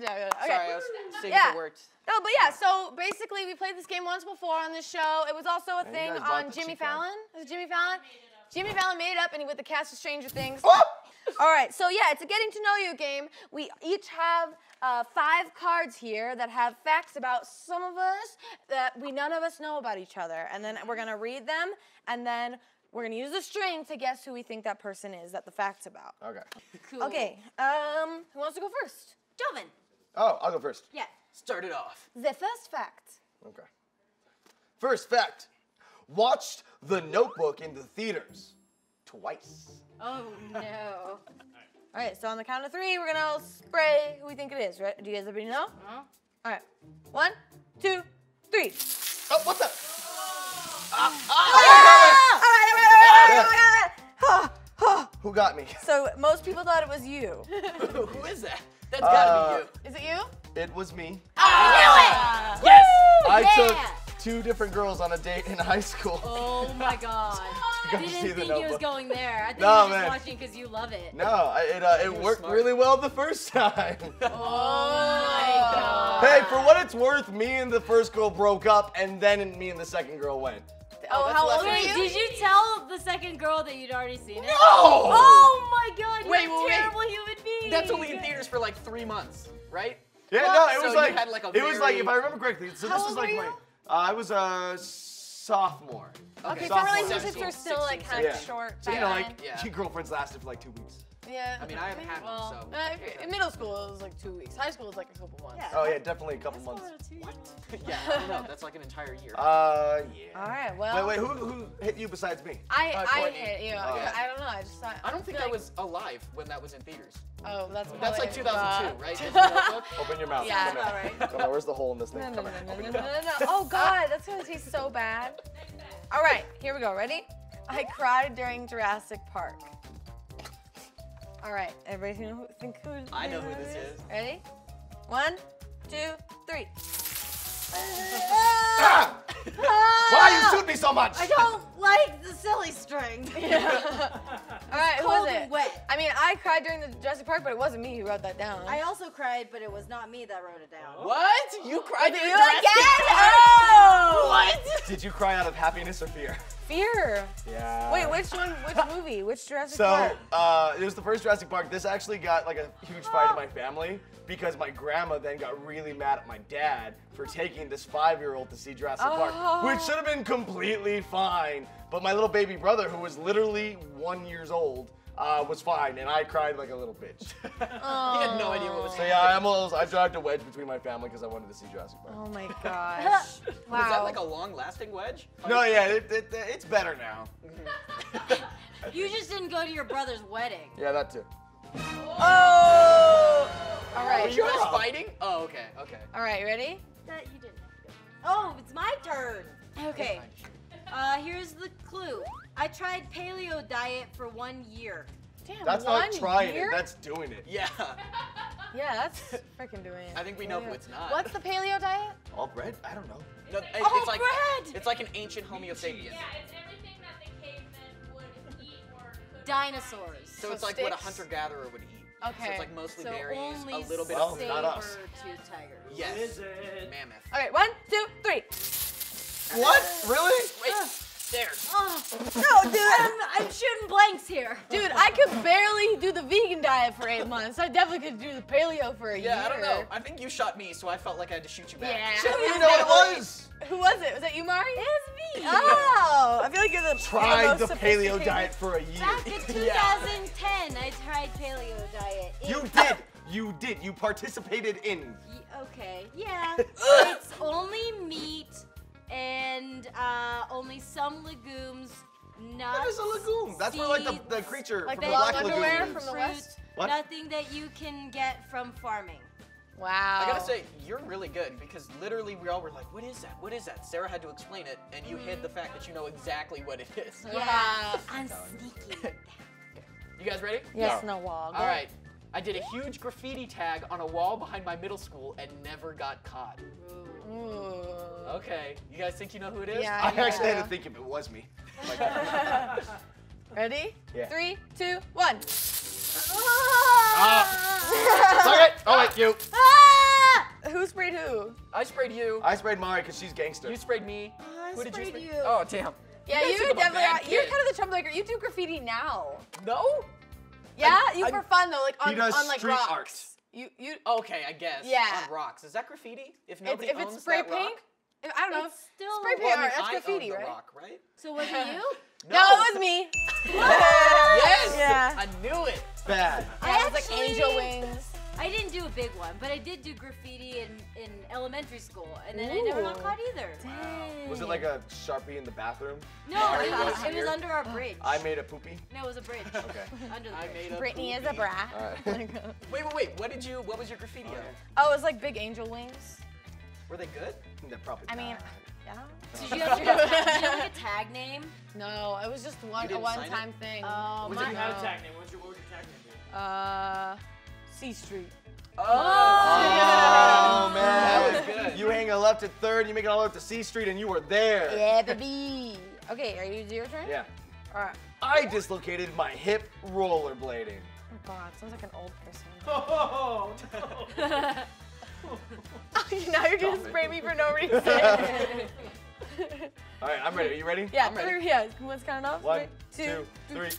Good job. Good job. Good job. Okay. Sorry, I was seeing Yeah. if it worked. No, but yeah, so basically we played this game once before on this show. It was also a you thing on Jimmy cheap one. Fallon. It Jimmy Fallon. Jimmy Fallon made it up and he with the cast of Stranger Things. Oh! All right, so yeah, it's a getting to know you game. We each have uh, five cards here that have facts about some of us that we none of us know about each other, and then we're gonna read them, and then we're gonna use the string to guess who we think that person is that the fact's about. Okay. Cool. Okay, um, who wants to go first? Joven. Oh, I'll go first. Yeah. Start it off. The first fact. Okay. First fact. Watched The Notebook in the theaters twice. Oh no. All right, so on the count of three, we're gonna all spray who we think it is. Right? Do you guys everybody know? Huh? All right, one, two, three. Oh, what's that? Ah! All right, all right, all right, all right, all right, all right. Ah, ah. Who got me? So most people thought it was you. Who is that? That's gotta Uh, be you. Is it you? It was me. Ah! Yes! I Yeah. took two different girls on a date in high school. Oh my god. I Didn't see The think he was going there. I think No, you were just watching because you love it. No, I, it, uh, it worked smart. really well the first time. Oh my god. hey, for what it's worth, me and the first girl broke up, and then me and the second girl went. Oh, that's how old were you? did you tell the second girl that you'd already seen it? No! Oh my god, you're Wait, a wait, wait. human being. That's only in theaters for like three months, right? Yeah, Well, no, it was you like, had, like, a it was like if I remember correctly. So How this old is like were my, you? uh, I was a sophomore. Okay, so Sophomore. relationships 16, are still like 16, kind of yeah. short. So you know, like Yeah. your girlfriends lasted for like two weeks. Yeah. I mean, I haven't had Well, one, so. Uh, if in middle school, it was like two weeks. High school was like a couple months. Yeah. Oh yeah, definitely a couple months. What? Yeah, I don't know. That's like an entire year. Uh, yeah. All right, well. Wait, wait, who who hit you besides me? I, Uh, I hit you. Oh. I don't know. I just thought. I don't think feel I was alive when that was in theaters. Oh, that's That's like probably- 2002, right? That's the notebook? Open your mouth. Yeah, Come that's here. about Come on, where's the hole in this thing? No, no, Come no, no, no, your no, mouth. no, no. Oh God, that's gonna taste so bad. All right, here we go. Ready? I cried during Jurassic Park. All right, everybody know who, think who? I know who this is. Ready? One, two, three. Ah! Why you shoot me so much? I don't like the silly string. Yeah. All right, who was it? wet. I mean, I cried during the Jurassic Park, but it wasn't me who wrote that down. I also cried, but it was not me that wrote it down. What? You cried you during again? Jurassic Oh! What? Did you cry out of happiness or fear? Fear. Yeah. Wait, which one? Which movie? Which Jurassic So, Park? uh, it was the first Jurassic Park. This actually got like a huge fight in my family because my grandma then got really mad at my dad for taking this five-year-old to see Jurassic Park, Oh. which should have been completely fine. But my little baby brother, who was literally one years old, uh, was fine, and I cried like a little bitch. He had no idea what was so yeah, I almost I dragged a wedge between my family because I wanted to see Jurassic Park. Oh my gosh. wow. Was that like a long-lasting wedge? No, yeah, it, it, it's better now. You just didn't go to your brother's wedding. Yeah, that too. Oh! All Were right. you guys fighting? Oh, okay, okay. All right, ready? That you didn't. Oh, it's my turn. Okay. Uh, here's the clue. I tried paleo diet for one year. Damn, That's one not trying year? it. That's doing it. Yeah. yeah, that's freaking doing it. I think we know who it's not. What's the paleo diet? All bread? I don't know. No, it- Oh, it's like bread! it's like an ancient Homo sapien. Yeah, it's everything that the cavemen would eat or could. Dinosaurs. So, So it's like what a hunter-gatherer would eat. So Okay. it's like mostly So berries, only a little bit Well, of not us. saber-tooth tigers. yes, mammoth. All right, one, two, three. What? Really? Wait, stairs. Oh, No, dude. I'm, I'm shooting blanks here. Dude, I could barely do the vegan diet for eight months. I definitely could do the paleo for a year. Yeah, I don't know. I think you shot me, so I felt like I had to shoot you back. Yeah. You know what it was? Who was it? Was that you, Mari? It's me. Oh, I feel like you're the Tried most the paleo diet for a year. Back in 2010, I tried paleo diet. It- You did. You did. You participated in. Y- okay, yeah. it's only meat and uh, only some legumes. Nuts, That is a legume. That's where like the, the creature Like from the the Black underwear Lagoon. from the fruit, West? What? Nothing that you can get from farming. Wow. I gotta say, you're really good because literally we all were like, what is that? What is that? Sarah had to explain it, and you hid the fact that you know exactly what it is. Yeah, I'm sneaky. You guys ready? Yes, no wall. All right. I did a huge graffiti tag on a wall behind my middle school and never got caught. Ooh. Okay, you guys think you know who it is? Yeah. I actually had to think if it was me. Like, Ready? Yeah. Three, two, one. suck it! Oh wait, you. Ah! Who sprayed who? I sprayed you. I sprayed Mari because she's gangster. You sprayed me. I Who did you sprayed spray? you. Oh damn. Yeah, guys you think I'm a definitely bad are. You're kind of the troublemaker. You do graffiti now. No? Yeah, I- you I- for fun though, like on, He does on like street rocks. art. You you. Okay, I guess. Yeah. On rocks. Is that graffiti? If nobody It's, nobody if owns it's spray that paint, rock? If- I don't know. It's still- spray paint Well, I mean, art. That's I graffiti, the right? rock, right? So was it you? No, it was me. Yes! Yeah. I knew it. Bad. Yeah, it was like actually- angel wings. I didn't do a big one, but I did do graffiti in, in elementary school, and then I never got Ooh. caught either. Was it like a sharpie in the bathroom? No, it was, was it was under our bridge. I made a poopy. No, it was a bridge. Okay. Under the I bridge. made a Brittany is a brat. All right. Wait, wait, wait. What did you? What was your graffiti oh, of? Oh, it was like big angel wings. Were they good? That probably. I mean, yeah. Did you have, did you have like a tag name? No, it was just one a didn't it? one-time thing. Oh, Was my- it You had a tag name. What was your, what would your tag name be? Uh, C Street. Oh, Oh man, That was good. You hang a left at third, you make it all the way up to C Street, and you were there. Yeah, baby. Okay, are you your turn? Yeah. All right. I dislocated my hip rollerblading. Oh God, sounds like an old person. Oh, no. Now you're gonna spray me for no reason. All right, I'm ready. Are you ready? yeah, I'm ready. three, yeah. What's kind of One, Three, two, three.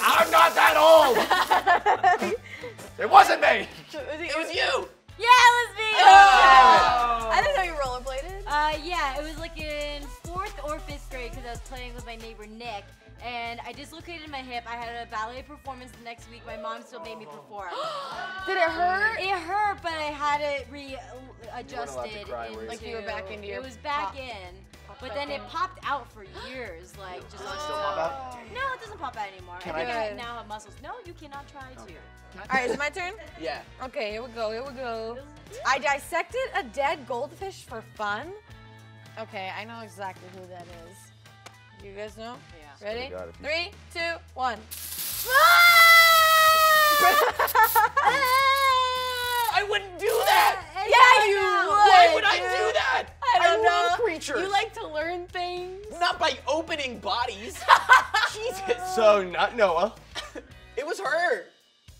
I'm not that old. it wasn't me. it was you. Yeah, it was me. Oh. I didn't know you rollerbladed. Uh, yeah, it was like in fourth or fifth grade because I was playing with my neighbor Nick, and I dislocated my hip. I had a ballet performance the next week. My mom still made me perform. Did it hurt? it hurt, but I had it uh, allowed readjusted. to cry, were you? Like you were back into your It was back pop- in, but back then it popped out for years, like just. Does it still pop out? No, it doesn't pop out anymore. Can I think I- I, now have muscles. No, you cannot try to. All right, is it my turn? Yeah. Okay, here we go. Here we go. I dissected a dead goldfish for fun. Okay, I know exactly who that is. You guys know? Yeah. Ready? God, if Three, two, one. Ah! I wouldn't do that. yeah, you would. Why would. would I do that? I don't love know. creatures. You like to learn things. Not by opening bodies. Jesus. So not Noah. It was her.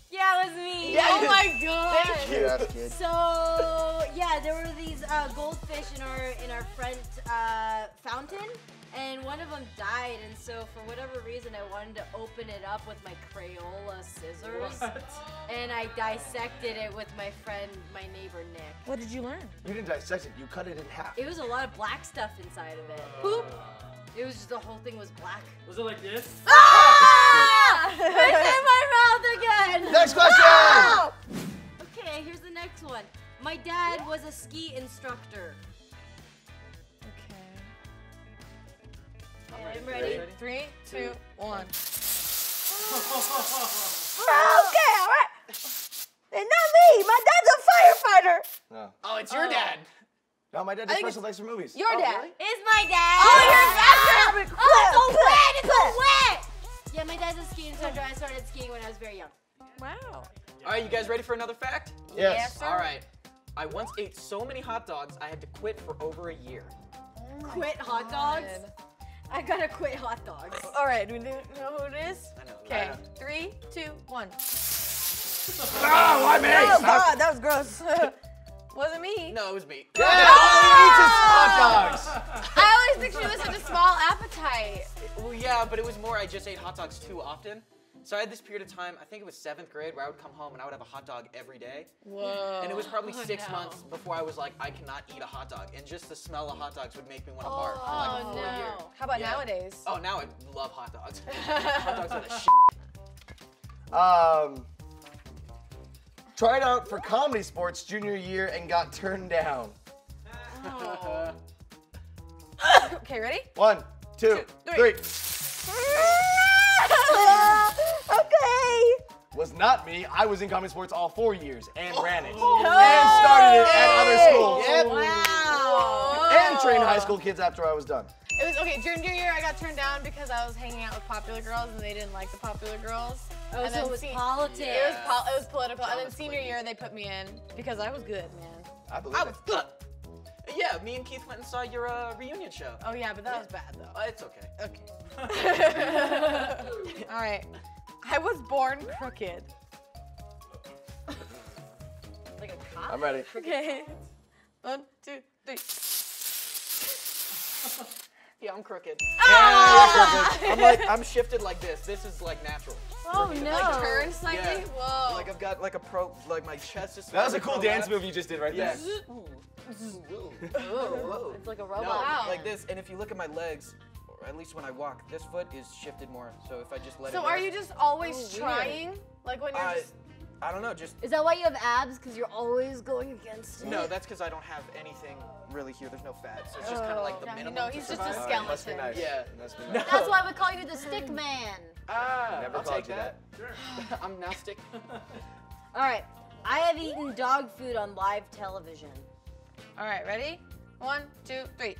Yeah, it was me. Yeah, Oh my god. Thank you. Yeah. So yeah, there were these uh, goldfish in our in our front uh, fountain, and one of them died. And so for whatever reason, I wanted to open it up with my Crayola scissors, and I dissected it with my friend, my neighbor Nick. What did you learn? You didn't dissect it. You cut it in half. It was a lot of black stuff inside of it. Poop. It was just the whole thing was black. Was it like this? Ah! It's in my mouth again. Next question. Okay, here's the next one. My dad was a ski instructor. Okay. I'm ready. Three, two, one. Oh, okay, all right. And not me. My dad's a firefighter. No. Oh, it's your oh. dad. No, my dad I does think special effects for movies. Your Oh, dad. really? It's my dad. Oh, you're back there. Oh, it's so wet. It's so wet. Yeah, my dad's a ski instructor. I started skiing when I was very young. Wow. All right, you guys ready for another fact? Yes. sir. All right. I once ate so many hot dogs I had to quit for over a year. Quit hot dogs. I gotta quit hot dogs. All right, do we know who it is? I know. Okay, three, two, one. Ah, why me? Oh God, that was gross. Wasn't me. No, it was me. Yeah, all he eats is hot dogs. I always think she was such a small appetite. Well, yeah, but it was more I just ate hot dogs too often. So I had this period of time, I think it was seventh grade, where I would come home and I would have a hot dog every day. Whoa. And it was probably Oh, six no. months before I was like, I cannot eat a hot dog. And just the smell of hot dogs would make me want to barf for like a Oh full year. no. How about Yeah. nowadays? Oh, now I love hot dogs. hot dogs are the shit. Um, Tried out for ComedySportz junior year and got turned down. Oh. Okay, ready? One, two, three. three. okay. Was not me. I was in ComedySportz all four years and ran it. Oh. And started it at other schools. Yep. Wow. And trained high school kids after I was done. It was okay. Junior year, I got turned down because I was hanging out with popular girls and they didn't like the popular girls. Oh, and so it was se- politics. It was pol- it was political. And then senior year, they put me in because I was good, man. I believe I it. was good. Yeah, me and Keith went and saw your uh, reunion show. Oh yeah, but that was bad though. Uh, it's okay. Okay. All right. I was born crooked. like a cop. I'm ready. Okay. One, two, three. Yeah, I'm crooked. Ah! I'm like, I'm shifted like this. This is like natural. Oh no. Like turn slightly. Yeah. Whoa. Like I've got like a pro, like my chest is. That was a cool dance move you just did right Yeah. there. Ooh. Ooh. It's like a No, robot. Wow. like this. And if you look at my legs, or at least when I walk, this foot is shifted more. So if I just let it. so are you just always Oh, weird. trying? Like when you're I, just. I don't know. Just Is that why you have abs? Because you're always going against it. no. That's because I don't have anything really here. There's no fat. So it's just kind of like the No, minimum. no, he's just a survive. Uh, must be skeleton. nice. Yeah. Must be No. nice. That's why we call you the stick man. Ah, Never I'll called take you that. Sure. I'm now stick. All right. I have eaten dog food on live television. All right, ready? One, two, three.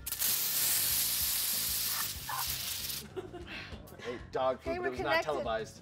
Hey, dog food, Hey, but we're it was not televised.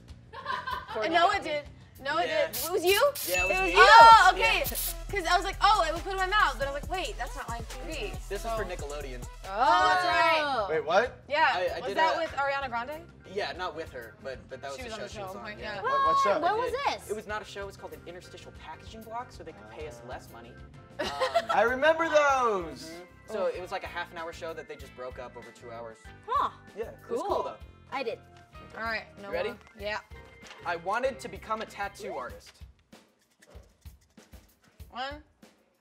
No, it did. No, it Yeah. did. It was you? Yeah, it was you. Oh, okay. Because I was like, oh, I would put it in my mouth. But I was like, wait, that's not live TV. This is So- for Nickelodeon. Oh, that's right. Wait, what? Yeah. I- I was did that a- with Ariana Grande? Yeah, not with her, but but that was She the was on show the she was show, on. yeah. yeah. What, what show? What was this? It was not a show. It's called an interstitial packaging block, so they could pay us less money. Um, I remember those. so it was like a half an hour show that they just broke up over two hours. Huh. Yeah, it was Cool. cool though. I did. All right. No You ready? more. Yeah. I wanted to become a tattoo artist. One,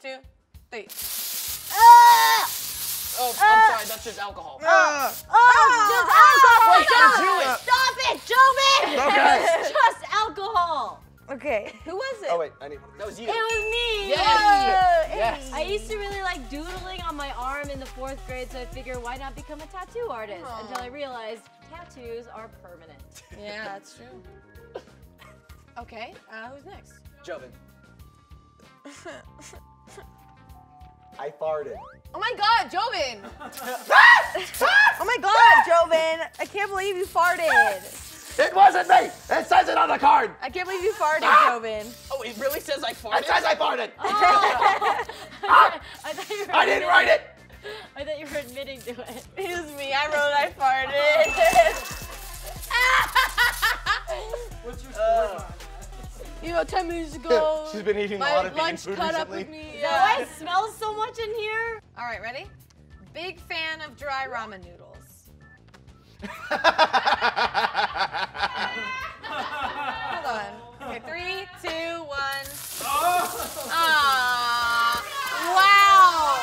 two, three. Ah! Oh, I'm ah! sorry, that's just alcohol. Oh, just alcohol. Wait, Stop it, Joven! Okay. Just alcohol. Okay. Who was it? Oh wait, I need one of That was you. It was me. Yes. Yay. Yes. I used to really like doodling on my arm in the fourth grade, so I figured why not become a tattoo artist? Aw. Until I realized tattoos are permanent. Yeah, that's true. Okay. Uh, who's next? Joven. I farted. Oh my God, Joven! oh my God, Joven! I can't believe you farted. It wasn't me. It says it on the card. I can't believe you farted, ah! Joven. Oh, it really says I farted? It says I farted. I thought you were ah! I didn't write it. I thought you were admitting to it. It was me. I wrote I farted. What's your story behind uh, that? You know, 10 minutes ago. She's been eating a lot of vegan lunch food caught up recently. with me. Is that why Yeah. it smells so much in here? All right, ready? Big fan of dry ramen noodles. Hold on. Okay, three, two, one. Ah! Wow!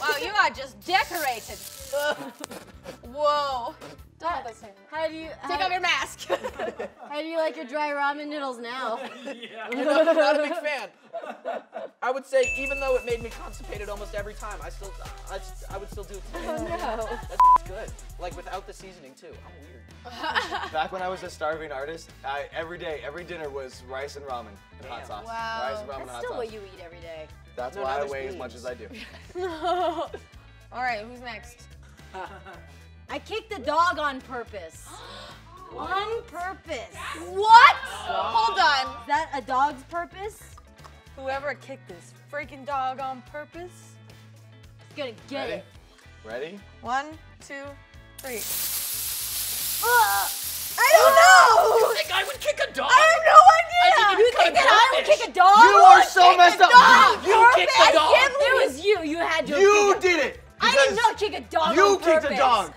Wow, you are just decorated. Whoa. Don't have that same. How do you Take off your mask. how do you like your dry ramen noodles now? Yeah. I'm not a big fan. I would say even though it made me constipated almost every time, I still, I, s- I would still do it today. Oh no. That's good. Like without the seasoning too. I'm weird. Back when I was a starving artist, I, every day, every dinner was rice and ramen and hot sauce. Wow. Rice and ramen and That's hot still sauce. what you eat every day. That's No, why I there's weigh as much as I do. No. All right, who's next? I kicked the dog on purpose. on purpose. What? Hold on. Is that a dog's purpose? Whoever kicked this freaking dog on purpose. He's gonna get Ready? it. Ready? One, two, three. Ah! I don't know. You think I would kick a dog? I have no idea. You think that I would kick a dog? You are so messed up. You kicked the dog. It was you. You had to. You did it. I did because not kick a dog. You on kicked a dog.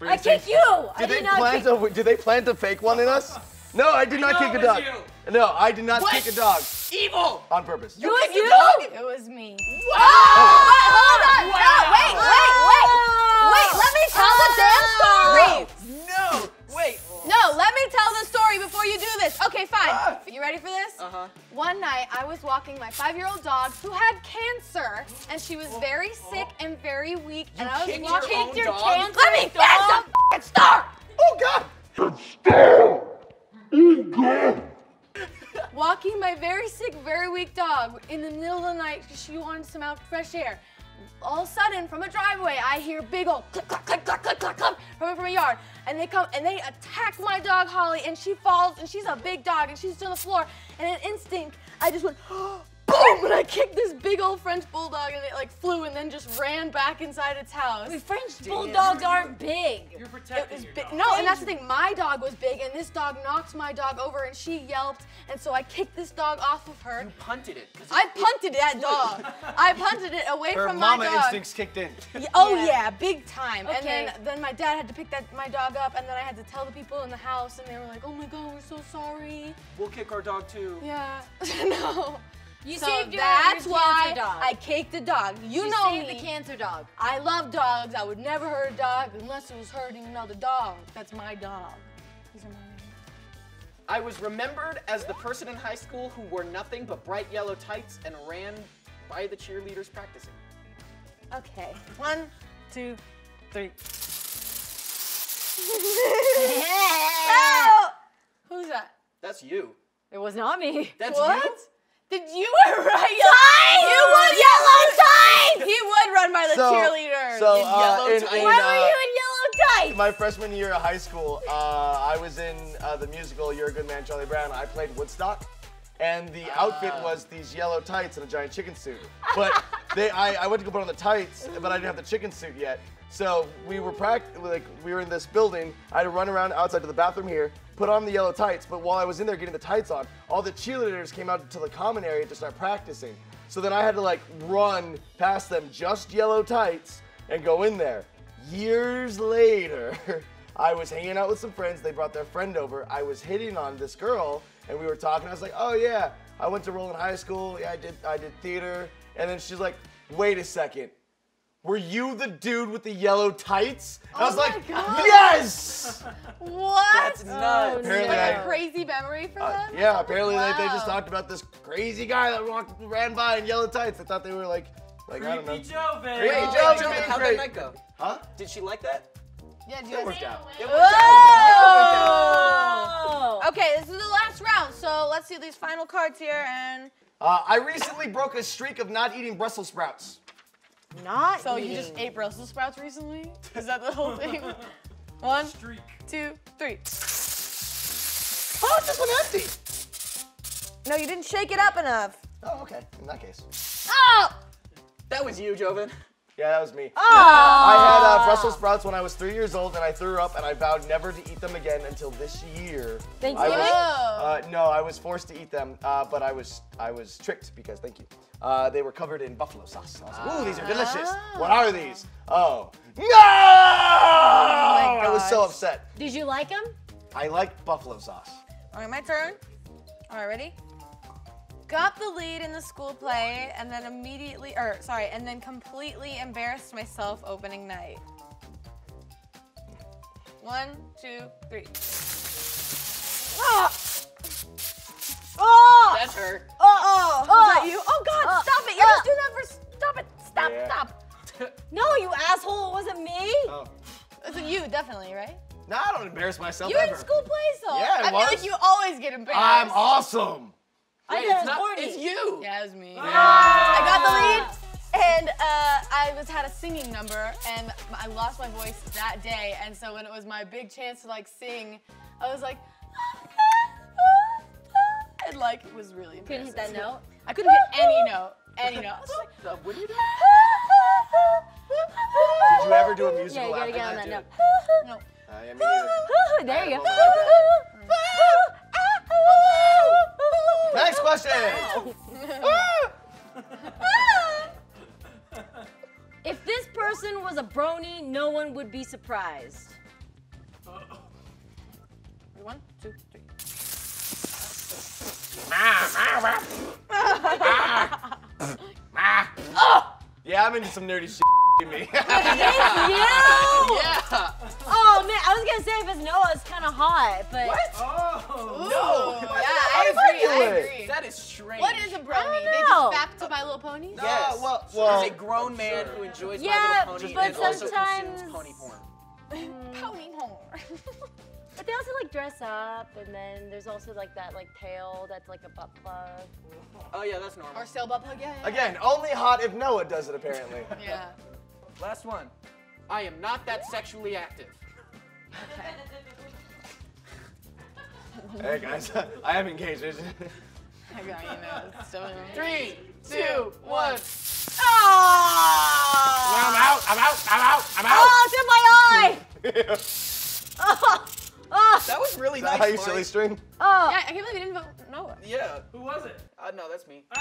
I kicked you. I Did did they not plant kick. a? Did they plant a fake one in us? No, I did not kick a dog. you. No, I did not What? kick a dog Evil. on purpose. It was you. It was me. Was walking my five-year-old dog who had cancer, and she was very sick and very weak. and I was kicked your walking. own dog? cancer Let me finish dog? the fucking start. Oh God! Walking my very sick, very weak dog in the middle of the night because she wanted some out fresh air. All of a sudden, from a driveway, I hear big old click, click, click, click, click, click, click from from a yard, and they come and they attack my dog Holly, and she falls, and she's a big dog, and she's on the floor, and in instinct, I just went. Boom! And I kicked this big old French bulldog, and it like flew, and then just ran back inside its house. French bulldogs aren't big. You're It protecting was your dog. No, and that's the thing. My dog was big, and this dog knocked my dog over, and she yelped, and so I kicked this dog off of her. You punted it- I punted that dog. I punted it away Her from my dog. mama instincts kicked in. Yeah, oh Yeah. yeah. big time. And Okay. then then my dad had to pick that my dog up, and then I had to tell the people in the house, and they were like, "Oh my God, we're so sorry." We'll kick our dog too. Yeah. no. You so saved your, that's your why dog. I caked the dog. You She know saved me. the cancer dog. I love dogs. I would never hurt a dog unless it was hurting another dog. That's my dog. These are mine. I was remembered as the person in high school who wore nothing but bright yellow tights and ran by the cheerleaders practicing. Okay. One, two, three. No! Oh! Who's that? That's you. It was not me. That's What? you. Did you run tights? You would yellow tights. He would run by the So- cheerleader. So In uh, yellow in, tights. in, Why uh, were you in yellow tights? my freshman year of high school, uh, I was in uh, the musical "You're a Good Man, Charlie Brown." I played Woodstock, and the outfit ah. was these yellow tights and a giant chicken suit. But they, I, I went to go put on the tights, but I didn't have the chicken suit yet. So we were pract- like we were in this building. I had to run around outside to the bathroom here, put on the yellow tights. But while I was in there getting the tights on, all the cheerleaders came out to the common area to start practicing. So then I had to like run past them, just yellow tights, and go in there. Years later, I was hanging out with some friends. They brought their friend over. I was hitting on this girl, and we were talking. I was like, "Oh yeah, I went to Roland High School. Yeah, I did. I did theater." And then she's like, "Wait a second, were you the dude with the yellow tights?" And I was my like, God. "Yes." what? That's nuts. Apparently like I- a crazy memory for Uh, them? yeah, apparently they, they just talked about this crazy guy that walked, ran by in yellow tights. They thought they were like, like I don't know. Creepy Joven. Creepy Hey, Joe, Joe, Joe, how'd great. that night go? Huh? Did she like that? Yeah, do you It worked out. It worked Oh! Okay, this is the last round, so let's see these final cards here and Uh, I recently broke a streak of not eating Brussels sprouts. Not so you just ate Brussels sprouts recently? Is that the whole thing? One, Streak. two, three. Oh, it's this one empty. No, you didn't shake it up enough. Oh, okay. In that case. Oh! That was you, Joven. Yeah, that was me. Oh! I had uh, Brussels sprouts when I was three years old, and I threw up, and I vowed never to eat them again until this year. I Thanksgiving? was, Oh. uh, no, I was forced to eat them, uh, but I was I was tricked because thank you. Uh, they were covered in buffalo sauce. I was like, ooh, these are delicious. What are these? Oh, no! I was so upset. Did you like them? I like buffalo sauce. All right, my turn. All right, ready? Got the lead in the school play and then immediately, or sorry, and then completely embarrassed myself opening night. One, two, three. Ah! Oh! That's her. Oh! Was that you? Oh God! Uh, stop it! You're uh. just doing that for. Stop it! Stop! Yeah. Stop! No, you asshole! It wasn't me. Oh. It's you, definitely, right? No, I don't embarrass myself You ever. in school plays though. Yeah, I I feel like you always get embarrassed. I'm awesome. I Wait, thought it's it not. Courtney. It's you. Yeah, it was me. Ah. I got the lead, and uh, I was had a singing number, and I lost my voice that day. And so when it was my big chance to like sing, I was like, and like it was really Couldn't hit that note. I couldn't hit any note, any note. I was like, Uh, what are you doing? Did you ever do a musical Yeah, you gotta after get on that, that note. no. Uh, yeah, me neither. there you go. have Next question. If this person was a brony, no one would be surprised. One, two, three. Yeah, I'm into some nerdy shit. me. You! Yeah. Oh man, I was gonna say if it's Noah, it's kind of hot, but Oh. No. Yeah, I agree. I agree. That is strange. What is a brony? They know. just back to My Little Ponies? Yes. Well- He well- is a grown man who enjoys Yeah, My Little Pony but and also sometimes- consumes pony porn. Pony horn. But they also like dress up, and then there's also like that like tail that's like a butt plug. Oh yeah, that's normal. or still butt plug, yeah. yeah. Again, only hot if Noah does it apparently. Yeah. Last one. I am not that sexually active. Hey guys, I am engaged. I got you know. So Three, two, one. Oh! I'm out. I'm out. I'm out. I'm out. Oh, it's in my eye! Oh! Oh! That was really that nice. how you silly string? Oh! Yeah, I can't believe you didn't vote Noah. Yeah. Who was it? Uh, no, that's me. Oh,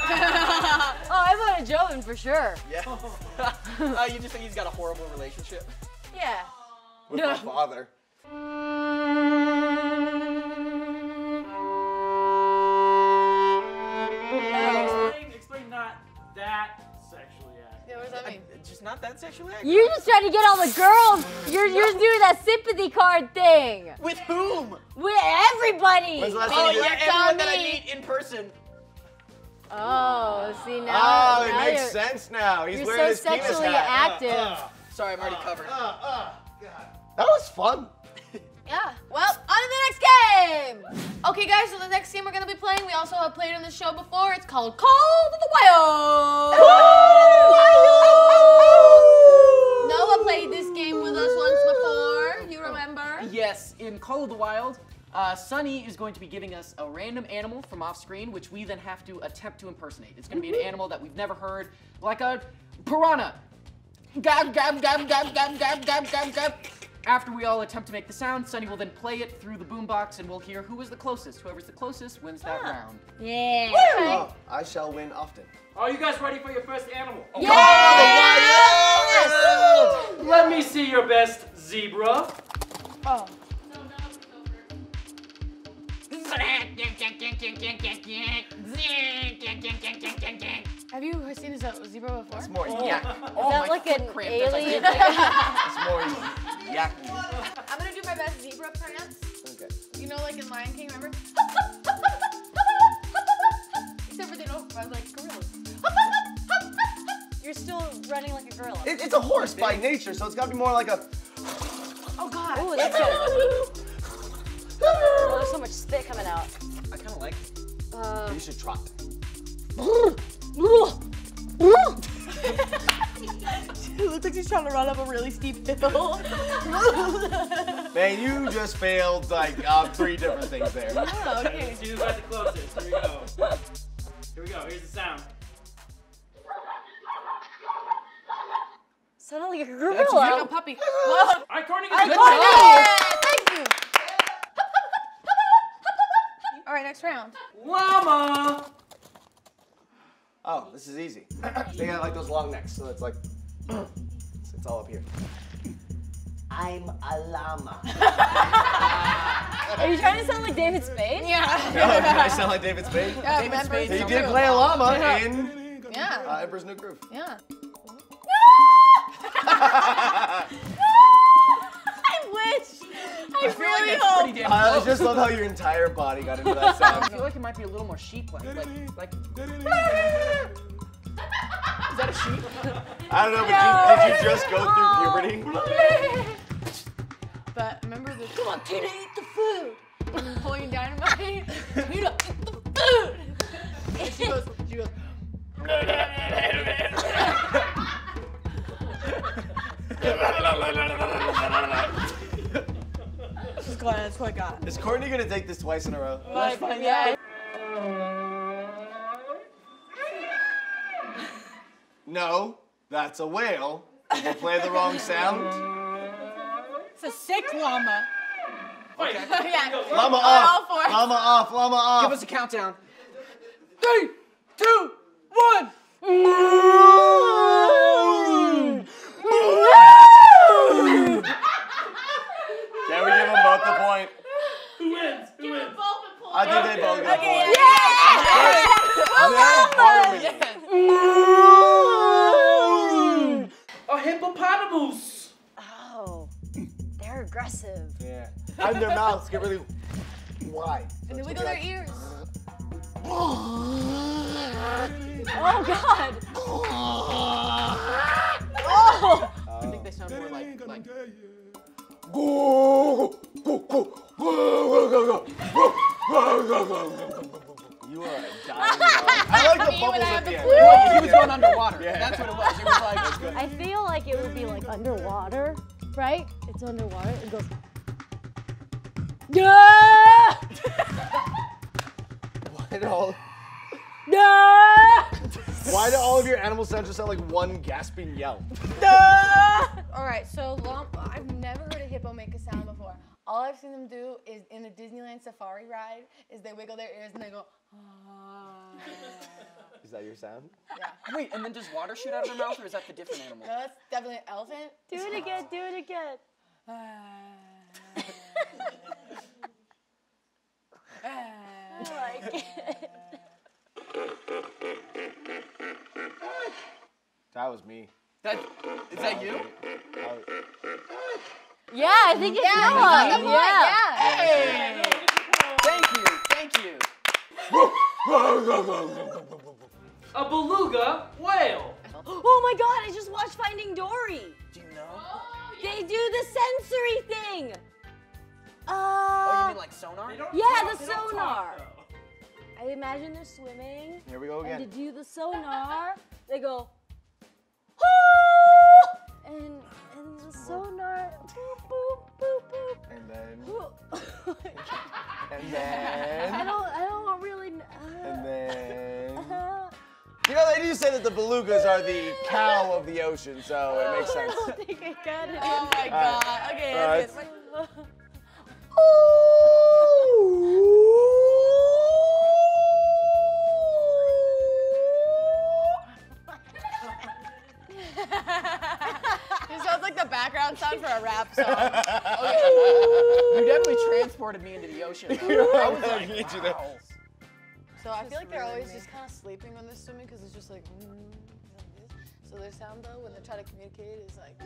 I voted Joven for sure. Yeah. uh, you just think he's got a horrible relationship? Yeah. With my father. Not that sexually active. You're just trying to get all the girls. You're you're doing that sympathy card thing With whom? with everybody. When's the last Oh time you yeah, did? everyone that I meet in person. Oh, see now. Oh, it now makes sense now. He's You're wearing so his penis sexually hat. Uh, active. Uh, Sorry, I'm already uh, covered. That was fun. Yeah. Well, on to the next game. Okay, guys. So the next game we're gonna be playing, we also have played on the show before. It's called Call to the Wild. Noah played this game with us once before. You remember? Yes, in Call of the Wild, uh, Sunny is going to be giving us a random animal from off screen, which we then have to attempt to impersonate. It's going to be an animal that we've never heard, like a piranha. Gab, gab, gab, gab, gab, gab, gab, gab, gab. After we all attempt to make the sound, Sunny will then play it through the boombox, and we'll hear who is the closest. Whoever's the closest wins that round. Yeah. Oh, I shall win often. Are you guys ready for your first animal? Let me see your best zebra. Oh. Have you seen a zebra before? It's more Oh. yak. Oh, Is that oh my like an cramped alien? It's more yak. I'm gonna do my best zebra prance. Okay. You know, like in Lion King, remember? Except for they don't run like gorillas. You're still running like a gorilla. It, it's a horse by nature, so it's got to be more like a. Oh God. Ooh, that's good. Oh, there's so much spit coming out. I kind of like Uh, You should trot. It looks like she's trying to run up a really steep hill. Man, you just failed like uh, three different things there. oh, okay. See who's got the closest. Here we go. Here we go. Here's the sound. Sounded like a Like a gorilla. puppy. Whoa. All right, Courtney, All right, good Courtney. job. Thank you. All right, next round. Llama. Oh, this is easy. they got like those long necks, so it's like. it's, it's all up here. I'm a llama. Are you trying to sound like David Spade? Yeah. No, I sound like David Spade? Yeah, David remember? Spade He did play a llama Yeah. in Yeah. uh, Emperor's New Groove. Yeah. I wish. I I feel like really that's hope. pretty damn I just love how your entire body got into that sound. I sound. feel like it might be a little more sheep-like. Like, like, is that a sheep? I don't know, but did, you, did you just go through oh. puberty? But remember the Come on, Tina, eat the food. Napoleon Dynamite? Tina, eat the food. And she goes, she goes, she's glad that's what I got. Is Courtney gonna take this twice in a row? Let's find out. No, that's a whale. Did you play the wrong sound? It's a sick llama. Wait. yeah. Llama off. all fours. Llama off. Llama off. Give us a countdown. Three, two, one. Can I did that both. Okay. Yeah. yeah. yeah. yeah. Well A hippopotamus. Oh, they're aggressive. Yeah. And their mouths get really wide. and they wiggle their ears. oh God. oh. I think they sound more like. like. You are a dying dog. I like the bubbles at the the end. Well, he was going underwater. Yeah. That's what it was. It was like. I feel like it would be like underwater, right? It's underwater. It goes. Yeah! Why do all, Yeah! why do all of your animal sounds just sound like one gasping yell? All right, so long, I've never heard a hippo make a sound before. All I've seen them do is in a Disneyland safari ride is they wiggle their ears and they go. "Ah." Is that your sound? yeah. Wait, and then does water shoot out of their mouth, or is that the different animal? No, that's definitely an elephant. Do it again. Do it again. I like it. That was me. That is that you? That was- Yeah, I think it's Yeah, Noah. you got the point, Yeah. Thank you, thank you. A beluga whale. Oh my God! I just watched Finding Dory. Do you know? They do the sensory thing. Uh, Oh, you mean like sonar? Yeah, talk- the sonar. talk. I imagine they're swimming, Here we go and to do the sonar, they go. And and the sonar. Boop boop boop boop. And then, boop. and I don't. I don't really. Uh, and then. uh, You know, they do say that the belugas are the cow of the ocean, so it makes sense. I don't think I got it. Oh my god. Okay, All right. that's good. It sounds like the background sound for a rap song. You definitely transported me into the ocean. I was like, you there. wow. So I feel like they're always just kind of sleeping when they're swimming because it's just like. mm, like. So their sound though, when they're trying to communicate, is like.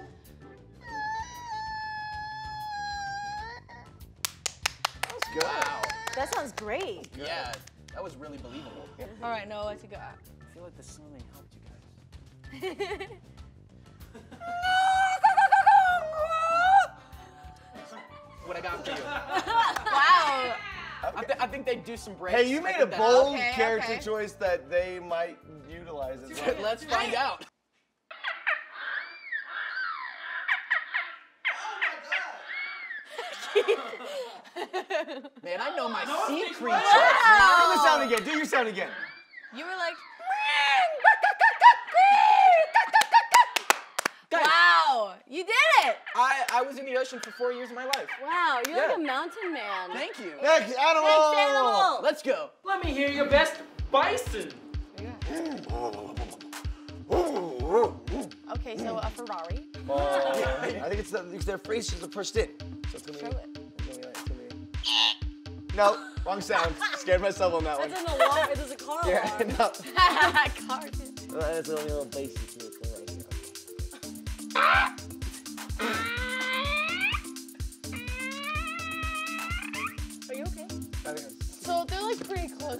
That's good. Wow. That sounds great. Yeah, that was really believable. All right, no, what you got? I feel like the swimming helped you guys. What I got for you? Wow. I, th- I think they do some breaks. Hey, you made a bold Okay, character okay. choice that they might utilize as well. Let's find out. Man, I know my No, sea creatures. right. Do the sound again. Do your sound again. You were like. Guys, Wow, you did it. I, I was in the ocean for four years of my life. Wow, you're Yeah. like a mountain man. Thank you. Next animal. Next animal. Let's go. Let me hear your best bison. Okay, so a Ferrari. Oh, I think it's the, because their faces are pushed in. So it's gonna Show be. it. It's gonna be it's gonna be. No, wrong sound. Scared myself on that one. That's an alarm. It is a car Yeah, alarm. no. Car. That's only a little basic to it.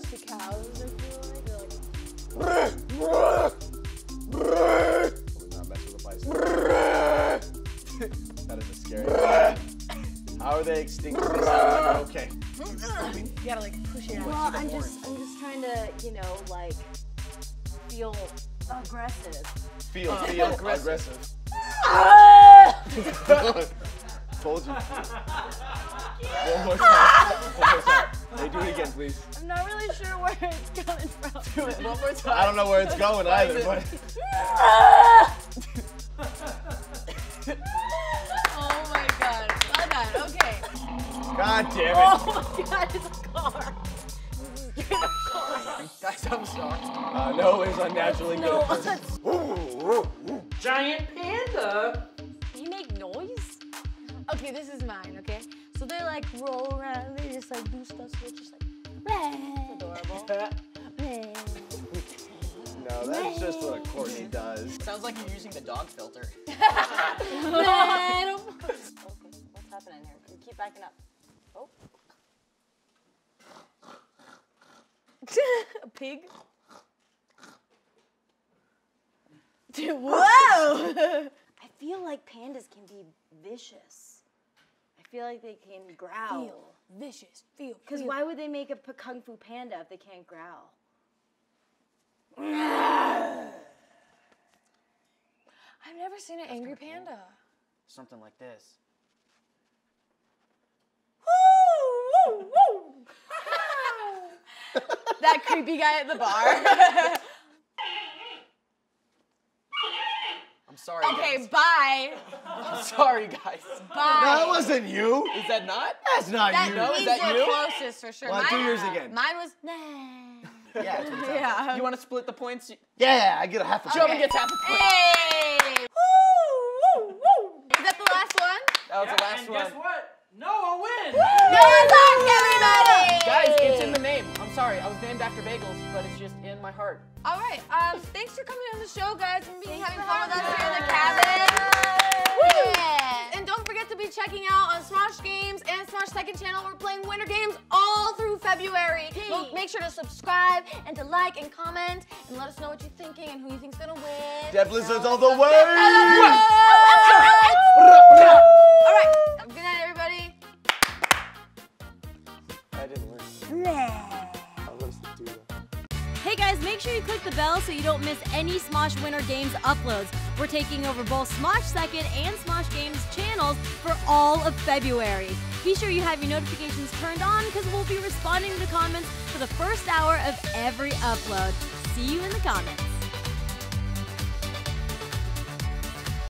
Pretty close cows. I feel they're like. Not mess with bison. that is a scary. How are they extinct? They sound like- okay. You gotta like push it out. Well, I'm just, I'm just trying to, you know, like feel aggressive. Feel, feel aggressive. aggressive. Told you. One more time. One more time. Hey, do it again, please. I'm not really sure where it's coming from. Do it one more time. I don't know where it's going either, but Oh my god. Well done. Okay. god damn it. Oh my god, it's a car. Guys, I'm sorry. Uh, no, it was unnaturally No, good. Giant panda. you make noise? Okay, this is mine. Okay. So they like roll around. They just like do stuff. So they're just like. Adorable. No, that's just what a Courtney does. Sounds like you're using the dog filter. okay, what's happening here? Keep backing up. Oh. a pig. Whoa! I feel like pandas can be vicious. I feel like they can growl. feel vicious. Feel. Because why would they make a kung fu panda if they can't growl? I've never seen an angry panda. Something like this. that creepy guy at the bar. sorry. okay, guys. bye. I'm sorry, guys. Bye. That wasn't you. Is that not? That's not That, you. No, is that the you? closest for sure. Well, do Mine- yours again. Mine was nah. Yeah, that's what it sounds like. Yeah. You want to split the points? yeah, I get a half a Joey point. gets half a point. Hey! In my heart. All right. Um, thanks for coming on the show, guys, and being having fun with us here in the cabin. Woo! Yeah. And don't forget to be checking out on Smosh Games and Smosh Second Channel. We're playing winter games all through February. Don't- Make sure to subscribe and to like and comment and let us know what you're thinking and who you think's gonna win. Dead Blizzards all the way. All right. Good night, everybody. I didn't learn. Guys, make sure you click the bell so you don't miss any Smosh Winter Games uploads. We're taking over both Smosh Second and Smosh Games channels for all of February. Be sure you have your notifications turned on because we'll be responding to comments for the first hour of every upload. See you in the comments.